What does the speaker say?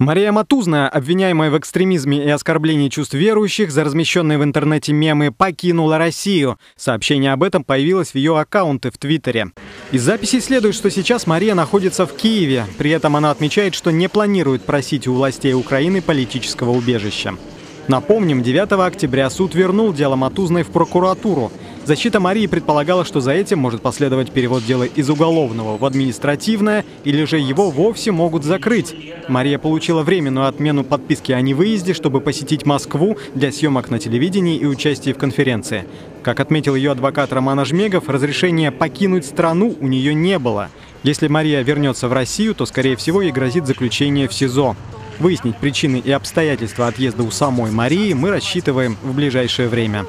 Мария Матузная, обвиняемая в экстремизме и оскорблении чувств верующих за размещенные в интернете мемы, покинула Россию. Сообщение об этом появилось в ее аккаунте в Твиттере. Из записей следует, что сейчас Мария находится в Киеве. При этом она отмечает, что не планирует просить у властей Украины политического убежища. Напомним, 9 октября суд вернул дело Матузной в прокуратуру. Защита Марии предполагала, что за этим может последовать перевод дела из уголовного в административное, или же его вовсе могут закрыть. Мария получила временную отмену подписки о невыезде, чтобы посетить Москву для съемок на телевидении и участия в конференции. Как отметил ее адвокат Роман Ажмегов, разрешения покинуть страну у нее не было. Если Мария вернется в Россию, то, скорее всего, ей грозит заключение в СИЗО. Выяснить причины и обстоятельства отъезда у самой Марии мы рассчитываем в ближайшее время.